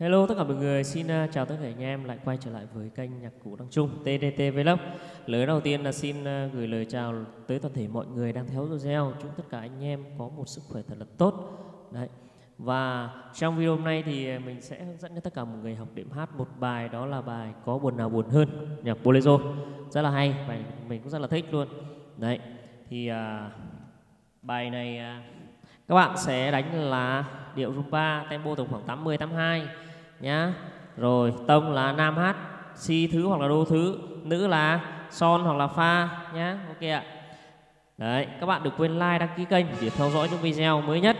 Hello tất cả mọi người, xin uh, chào tất cả anh em lại quay trở lại với kênh nhạc cụ Đăng Trung TDT Vlog. Lời đầu tiên là xin uh, gửi lời chào tới toàn thể mọi người đang theo dõi video. Chúc tất cả anh em có một sức khỏe thật là tốt. Đấy. Và trong video hôm nay thì à, mình sẽ hướng dẫn cho tất cả mọi người học điểm hát một bài đó là bài có buồn nào buồn hơn nhạc bolero rất là hay bài mình cũng rất là thích luôn. Đấy. Thì uh, bài này uh, các bạn sẽ đánh là điệu rumba tempo tầm khoảng 80 82 nhá. Rồi tông là nam hát si thứ hoặc là đô thứ nữ là son hoặc là pha nhá. Ok ạ. Đấy các bạn đừng quên like đăng ký kênh để theo dõi những video mới nhất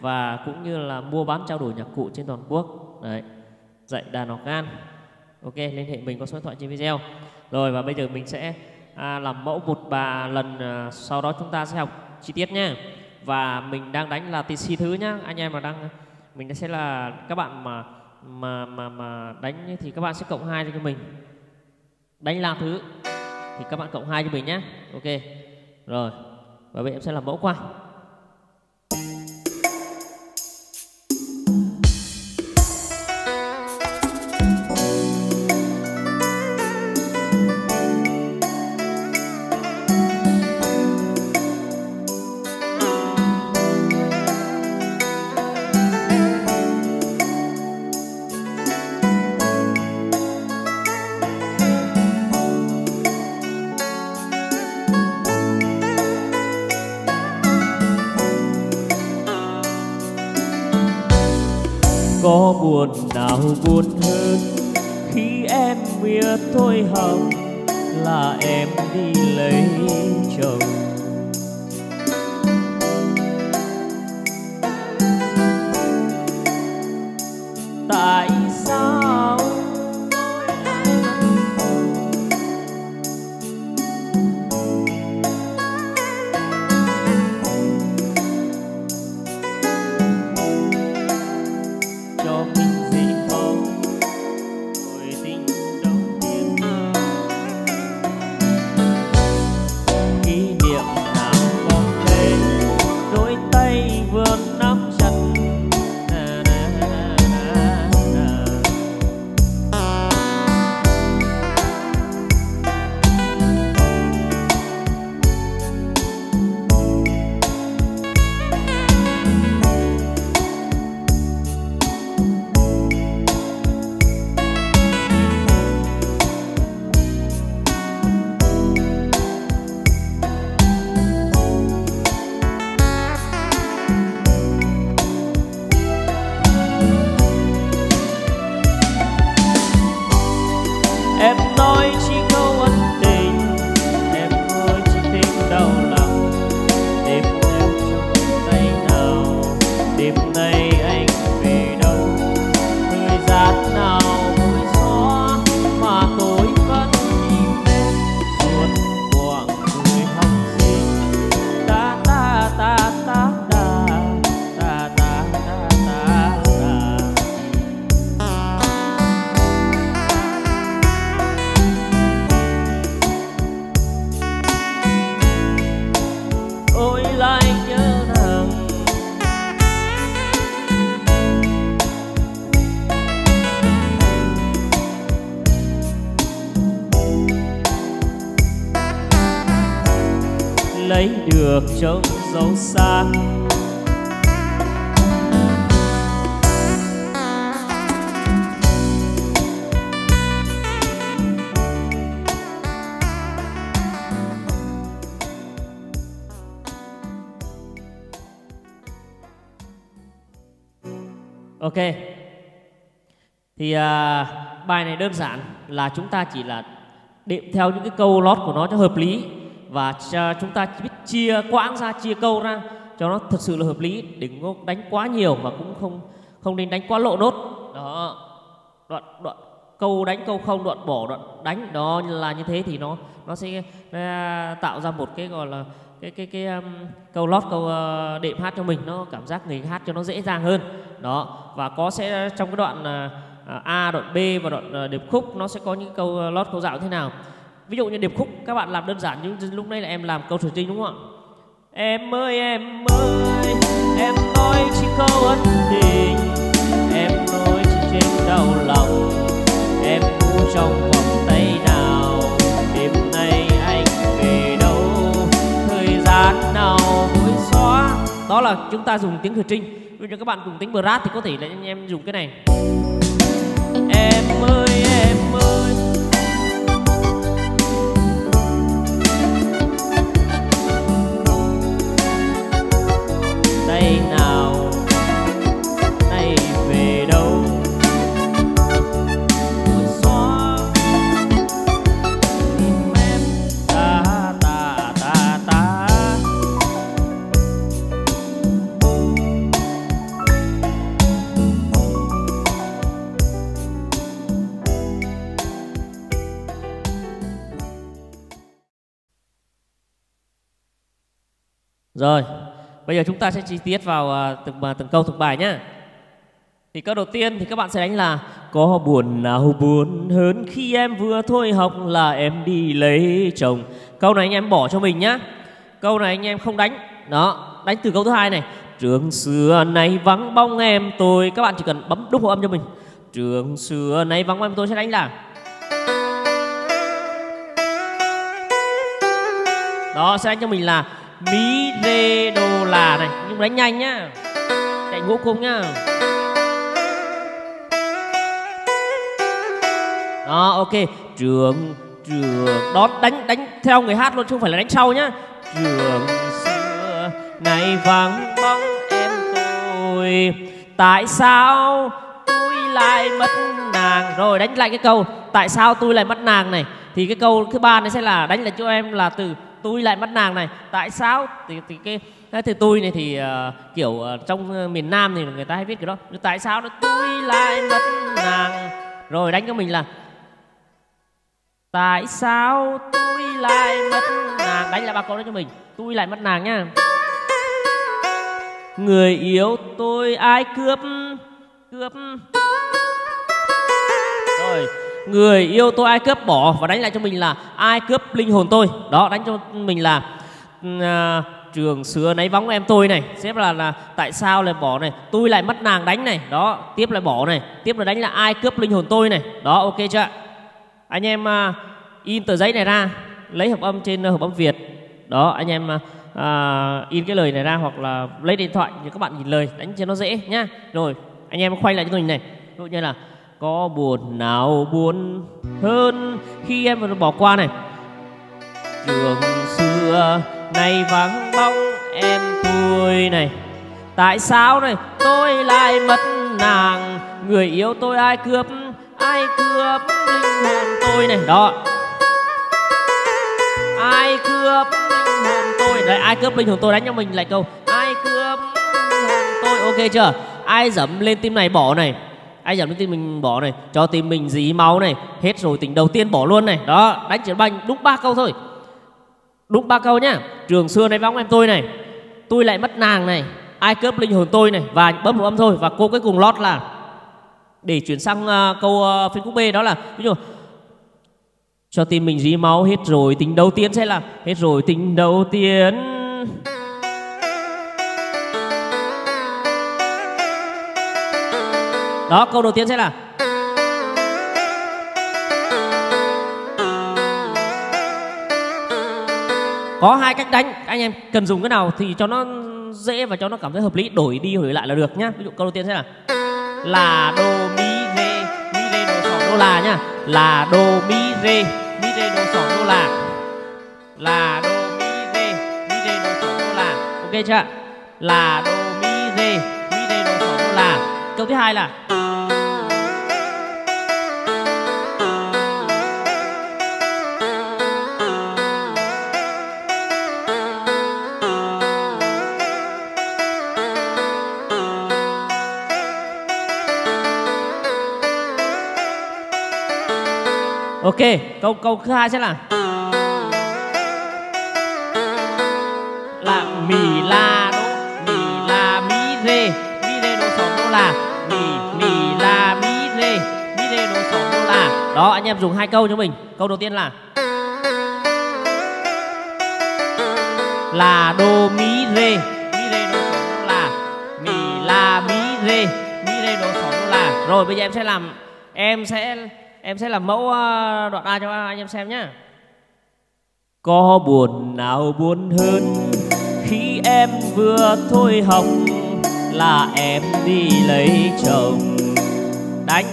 và cũng như là mua bán trao đổi nhạc cụ trên toàn quốc. Đấy dạy đàn organ ok liên hệ mình có số điện thoại trên video. Rồi và bây giờ mình sẽ à, làm mẫu một bà lần à, sau đó chúng ta sẽ học chi tiết nhé và mình đang đánh là TC thứ nhá. Anh em mà đang mình sẽ là các bạn mà mà mà mà đánh thì các bạn sẽ cộng hai cho mình. Đánh làm thứ thì các bạn cộng hai cho mình nhé. Ok, rồi. Và bây giờ em sẽ làm mẫu qua có buồn nào buồn hơn khi em biết thôi hồng là em đi lấy chồng? Lấy được trong dấu xa Ok. Thì à, bài này đơn giản là chúng ta chỉ là đệm theo những cái câu lót của nó cho hợp lý và à, chúng ta biết chia quãng ra, chia câu ra cho nó thật sự là hợp lý, đừng có đánh quá nhiều và cũng không không nên đánh quá lộ nốt. Đó. Đoạn đoạn câu đánh câu không đoạn bỏ đoạn đánh đó là như thế thì nó nó sẽ nó tạo ra một cái gọi là cái cái cái um, câu lót câu uh, đệm hát cho mình nó cảm giác người hát cho nó dễ dàng hơn đó và có sẽ trong cái đoạn uh, A đoạn B và đoạn uh, điệp khúc nó sẽ có những câu uh, lót câu dạo thế nào ví dụ như điệp khúc các bạn làm đơn giản nhưng lúc này là em làm câu thủy trinh đúng không ạ? Em ơi em ơi, em nói chỉ câu ân tình. Em nói chỉ trên đau lòng. Em ngủ trong vòng tay nào. Đêm nay anh về đâu? Thời gian nào mới xóa? Đó là chúng ta dùng tiếng thủy trinh bây giờ các bạn cùng tính bờ rát thì có thể là anh em dùng cái này. Em ơi giờ chúng ta sẽ chi tiết vào à, từng bài- từng câu từng bài nhé. Thì câu đầu tiên thì các bạn sẽ đánh là Có buồn nào buồn hơn khi em vừa thôi học là em đi lấy chồng? Câu này anh em bỏ cho mình nhá. Câu này anh em không đánh. Đó, đánh từ câu thứ hai này. Trường xưa này vắng bóng em tôi. Các bạn chỉ cần bấm đúc hộ âm cho mình. Trường xưa này vắng bóng em tôi sẽ đánh là Đó sẽ đánh cho mình là Mi rê đô là này. Nhưng đánh nhanh nhá. Chạy ngũ cung nhá. Đó, ok. Trường trường. Đó, đánh đánh theo người hát luôn, chứ không phải là đánh sau nhá. Trường xưa này vắng bóng em tôi. Tại sao tôi lại mất nàng? Rồi, đánh lại cái câu, Tại sao tôi lại mất nàng này? Thì cái câu thứ ba này sẽ là, đánh lại cho em là từ tôi lại mất nàng này. Tại sao? Thì, thì cái thì tôi này thì uh, kiểu uh, trong ờ, miền Nam thì người ta hay viết cái đó. Tại sao nó tôi lại mất nàng. Rồi đánh cho mình là tại sao tôi lại mất nàng? Đánh lại ba câu đó cho mình. Tôi lại mất nàng nhá. Người yêu tôi ai cướp cướp? Rồi người yêu tôi ai cướp bỏ và đánh lại cho mình là ai cướp linh hồn tôi? Đó đánh cho mình là uh, trường xưa nấy vắng em tôi này xếp là là tại sao lại bỏ này? Tôi lại mất nàng đánh này. Đó tiếp lại bỏ này. Tiếp là đánh là ai cướp linh hồn tôi này? Đó ok chưa? Anh em uh, in tờ giấy này ra. Lấy hợp âm trên ờ, hợp âm việt. Đó anh em uh, à, in cái lời này ra hoặc là lấy điện thoại thì các bạn nhìn lời đánh cho nó dễ nhá. Rồi anh em khoanh lại cho mình này. Ví dụ như là có buồn nào buồn hơn khi em vừa bỏ qua này? Trường xưa này vắng bóng em tôi này. Tại sao này? Tôi lại mất nàng. Người yêu tôi ai cướp? Ai cướp linh hồn tôi này? Đó. Ai cướp linh hồn tôi? Đấy, ai cướp linh hồn tôi? Đánh cho mình lại câu. Ai cướp linh hồn tôi? Ok chưa? Ai dẫm lên tim này bỏ này? Ai giảm lên tim mình bỏ này cho tim mình dí máu này hết rồi tình đầu tiên bỏ luôn này. Đó đánh chiến banh đúng ba câu thôi. Đúng ba câu nhá. Trường xưa này vong em tôi này tôi lại mất nàng này. Ai cướp linh hồn tôi này và bấm một âm thôi. Và cô cuối cùng lót là để chuyển sang uh, câu uh, phiên khúc B đó là ví dụ cho tim mình dí máu hết rồi tình đầu tiên sẽ là hết rồi tình đầu tiên. Đó, câu đầu tiên sẽ là có hai cách đánh. Anh em cần dùng cái nào thì cho nó dễ và cho nó cảm thấy hợp lý. Đổi đi, đổi lại là được nhá. Ví dụ câu đầu tiên sẽ là là đô mi rê mi rê đô sỏ đô là nhá. Là đô mi rê mi rê đô sỏ đô là là đô mi rê mi rê đô sỏ đô là ok chưa? Là đô câu thứ hai là Ok, câu câu thứ hai sẽ là là mì la đô mì la mi rê mi rê đô sòn đô là đó, anh em dùng hai câu cho mình. Câu đầu tiên là là đô mi rê. Mi rê đô sòn là mi la mi rê. Mi rê đô sòn là. Rồi, bây giờ em sẽ làm, em sẽ em sẽ làm mẫu ờ, đoạn A cho anh em xem nhá. Có buồn nào buồn hơn khi em vừa thôi học là em đi lấy chồng? Đánh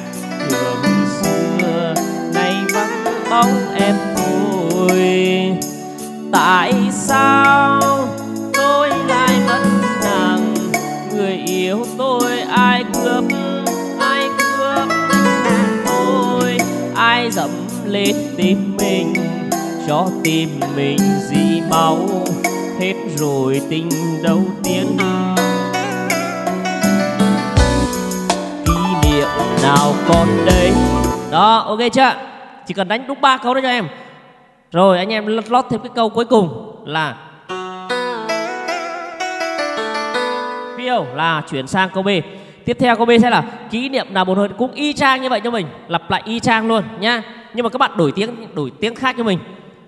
bóng em thôi tại sao tôi lại mất nàng? Người yêu tôi ai cướp ai cướp? Tôi ai dẫm lên tim mình? Cho tim mình dì máu, hết rồi tình đầu tiên. Kỷ niệm nào còn đây? Đó, ok chưa? Chỉ cần đánh đúng ba câu đó cho em. Rồi anh em lót, thêm cái câu cuối cùng là phiêu là chuyển sang câu B. Tiếp theo câu B sẽ là kỷ niệm nào buồn hơn cũng y chang như vậy cho mình. Lặp lại y chang luôn nhá. Nhưng mà các bạn đổi tiếng đổi tiếng khác cho mình.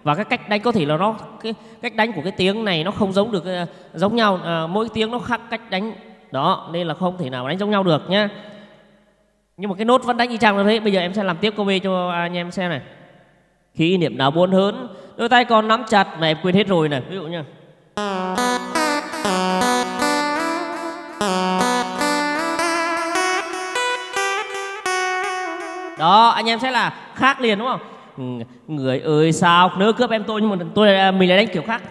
Và cái cách đánh có thể là nó cái cách đánh của cái tiếng này nó không giống được ờ, giống nhau à, mỗi tiếng nó khác cách đánh. Đó nên là không thể nào đánh giống nhau được nhá nhưng mà cái nốt vẫn đánh y chang như thế, bây giờ em sẽ làm tiếp câu B cho anh em xem này. Khi niệm nào buồn hơn đôi tay còn nắm chặt mà em quên hết rồi này, ví dụ như đó, anh em sẽ là khác liền, đúng không? Ừ, người ơi, sao? Nỡ cướp em tôi, nhưng mà tôi à, mình lại đánh kiểu khác.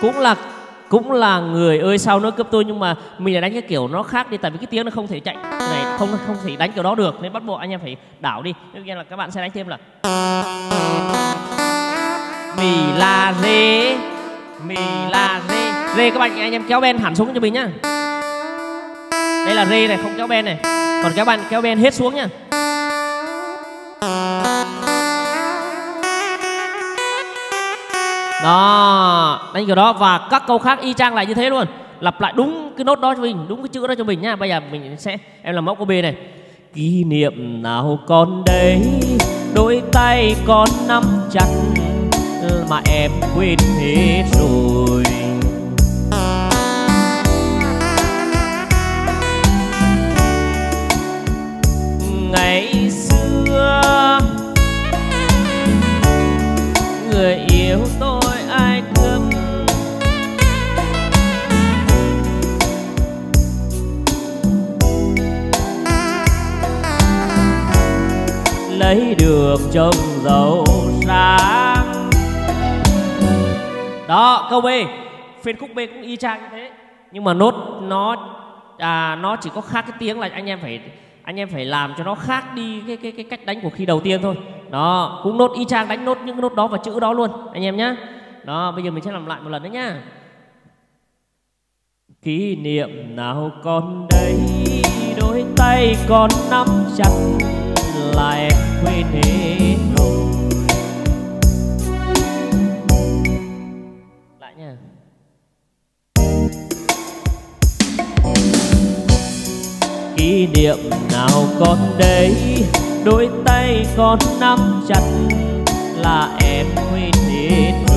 Cũng là cũng là người ơi, sao nó cướp tôi? Nhưng mà mình lại đánh cái kiểu nó khác đi, tại vì cái tiếng nó không thể chạy. Này, không không thể đánh kiểu đó được. Nên bắt buộc anh em phải đảo đi. Như là các bạn sẽ đánh thêm là mì là dê mì là dê dê các bạn, anh em kéo ben hẳn xuống cho mình nhá. Đây là dê này, không kéo ben này. Còn các bạn kéo ben hết xuống nhá. Đó đánh kiểu đó. Và các câu khác y chang lại như thế luôn. Lặp lại đúng cái nốt đó cho mình đúng cái chữ đó cho mình nhá bây giờ mình sẽ em làm mẫu của b này. Kỷ niệm nào còn đấy, đôi tay con nắm chặt mà em quên hết rồi. Ngày xưa người yêu tôi được trông giàu sang đó câu B. Phiên khúc B cũng y chang như thế. Nhưng mà nốt nó à, nó chỉ có khác cái tiếng là anh em phải anh em phải làm cho nó khác đi cái cái cái cách đánh của khi đầu tiên thôi. Đó cũng nốt y chang đánh nốt những nốt đó và chữ đó luôn anh em nhé đó bây giờ mình sẽ làm lại một lần nữa nhá. Kỷ niệm nào còn đây? Đôi tay còn nắm chặt lại quê thế rồi lại nha. Kỷ niệm nào còn đấy, đôi tay còn nắm chặt là em quê thế rồi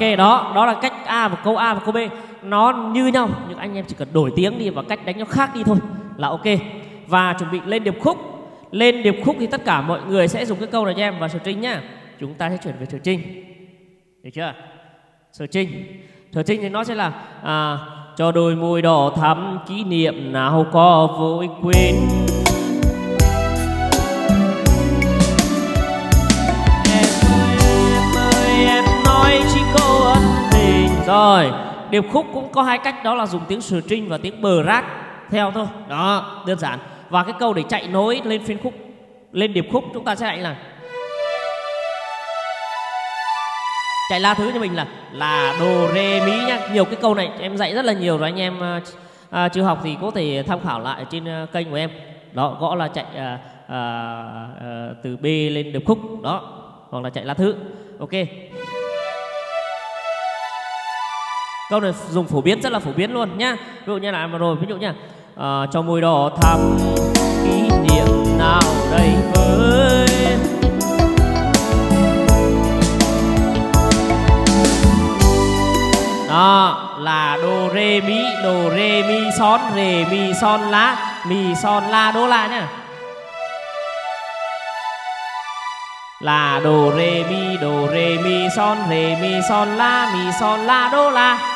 ok đó, đó là cách A và câu A và câu B nó như nhau nhưng anh em chỉ cần đổi tiếng đi và cách đánh nó khác đi thôi là ok. Và chuẩn bị lên điệp khúc. Lên điệp khúc thì tất cả mọi người sẽ dùng cái câu này cho em và sở trinh nhá. Chúng ta sẽ chuyển về sở trinh. Được chưa? Sở trinh. Sở trinh thì nó sẽ là à, cho đôi môi đỏ thắm kỷ niệm nào có vội quên rồi điệp khúc cũng có hai cách đó là dùng tiếng string và tiếng bờ theo thôi. Đó đơn giản. Và cái câu để chạy nối lên phiên khúc lên điệp khúc chúng ta sẽ chạy là chạy la thứ cho mình là là đồ rê mí nhá. Nhiều cái câu này em dạy rất là nhiều rồi anh em à, chưa à, học thì có thể tham khảo lại trên à, kênh của em. Đó gõ là chạy à, à, à, từ B lên điệp khúc đó hoặc là chạy la thứ. Ok câu này dùng phổ biến rất là phổ biến luôn nhá. Ví dụ như là rồi ví dụ nhá. À, cho môi đỏ thắm kỷ niệm nào đây với? Đó là đồ rê mi đồ rê mi son rê mi son lá mi son la đô la nhá. Là đồ rê mi đồ rê mi son rê mi son la mi son la đô la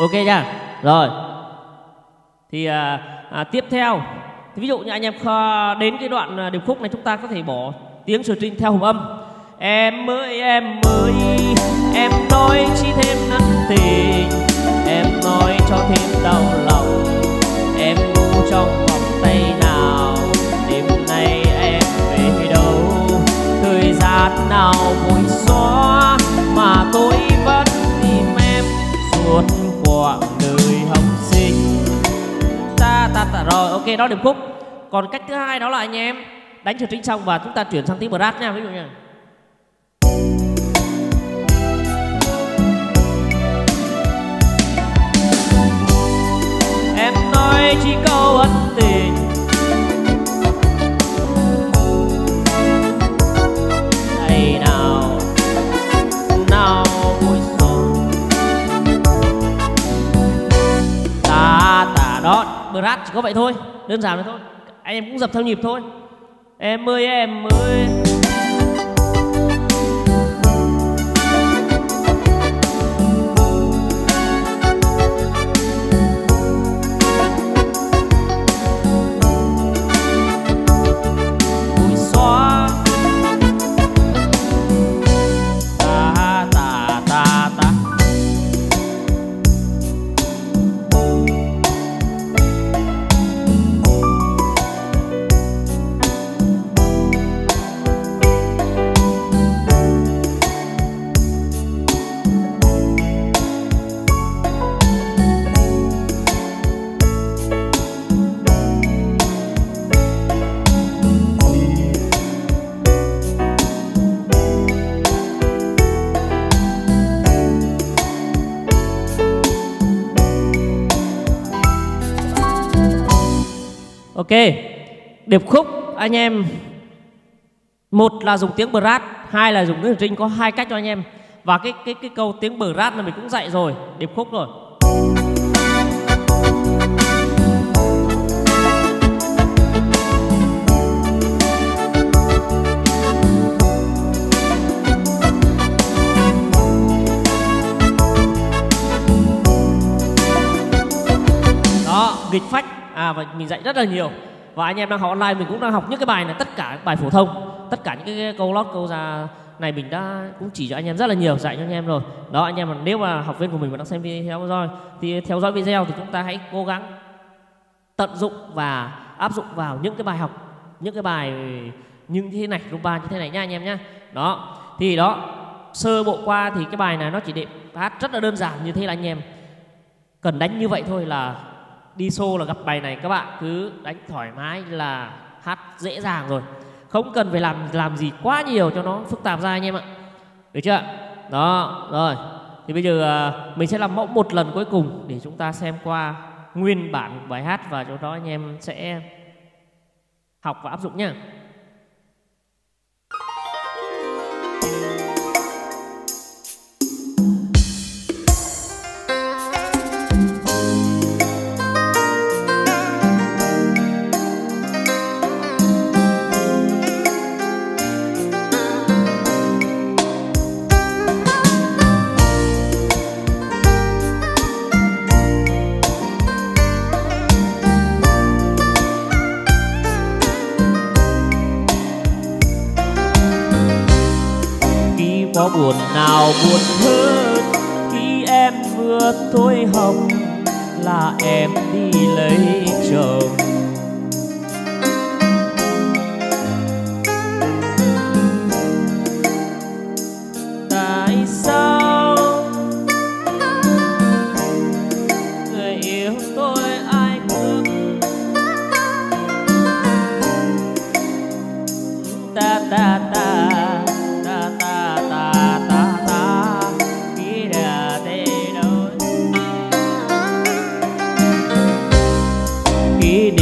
ok chưa rồi. Thì à, à, tiếp theo. Thì ví dụ như anh em kho đến cái đoạn à, điệp khúc này chúng ta có thể bỏ tiếng string theo hùng âm. Em ơi em ơi. Nghe đó điểm khúc còn cách thứ hai đó là anh em, đánh trượt trinh xong và chúng ta chuyển sang tiếng brass nha ví dụ như em nói chỉ câu ân tình chỉ có vậy thôi, đơn giản vậy thôi. Anh em cũng dập theo nhịp thôi. Em ơi em ơi. Ok, điệp khúc anh em. Một là dùng tiếng brass, hai là dùng tiếng trinh. Có hai cách cho anh em. Và cái cái cái câu tiếng brass là mình cũng dạy rồi, điệp khúc rồi. Đó, nghịch phách à và mình dạy rất là nhiều. Và anh em đang học online, mình cũng đang học những cái bài này, tất cả bài phổ thông. Tất cả những cái câu lót, câu ra này mình đã cũng chỉ cho anh em rất là nhiều, dạy cho anh em rồi. Đó, anh em mà nếu mà học viên của mình mà đang xem video rồi thì theo dõi video thì chúng ta hãy cố gắng tận dụng và áp dụng vào những cái bài học, những cái bài như thế này rumba như thế này nha anh em nhá. Đó, thì đó, sơ bộ qua thì cái bài này nó chỉ để hát rất là đơn giản như thế là anh em cần đánh như vậy thôi là đi xô là gặp bài này, các bạn cứ đánh thoải mái là hát dễ dàng rồi. Không cần phải làm làm gì quá nhiều cho nó phức tạp ra anh em ạ. Được chưa? Đó, rồi. Thì bây giờ à, mình sẽ làm mẫu một lần cuối cùng để chúng ta xem qua nguyên bản bài hát và chỗ đó anh em sẽ học và áp dụng nhé có buồn nào buồn hơn khi em vừa thôi hồng là em đi lấy chồng.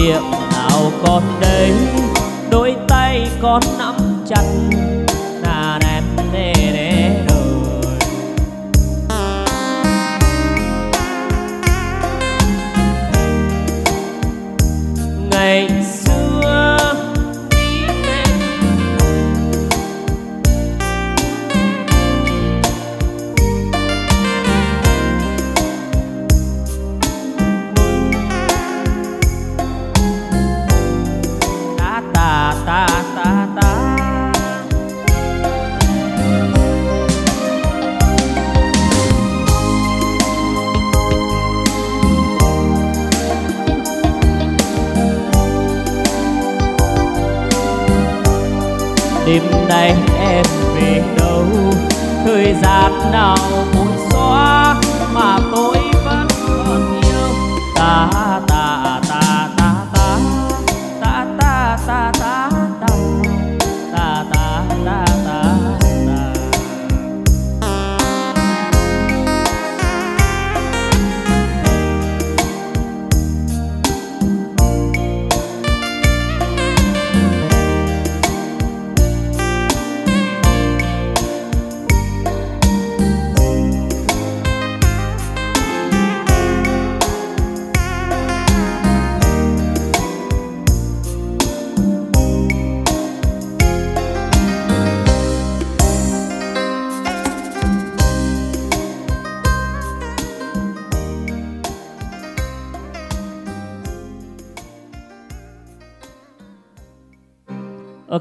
việc nào còn đấy đôi tay con nắm chặt đêm em về đâu thời gian nào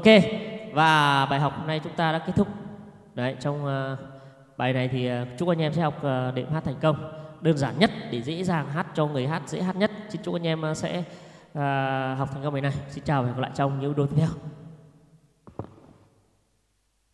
Ok và bài học hôm nay chúng ta đã kết thúc. Đấy trong uh, bài này thì uh, chúc anh em sẽ học uh, đệm hát thành công đơn giản nhất để dễ dàng hát cho người hát dễ hát nhất. Xin chúc anh em uh, sẽ uh, học thành công bài này. Xin chào và hẹn gặp lại trong những video tiếp theo.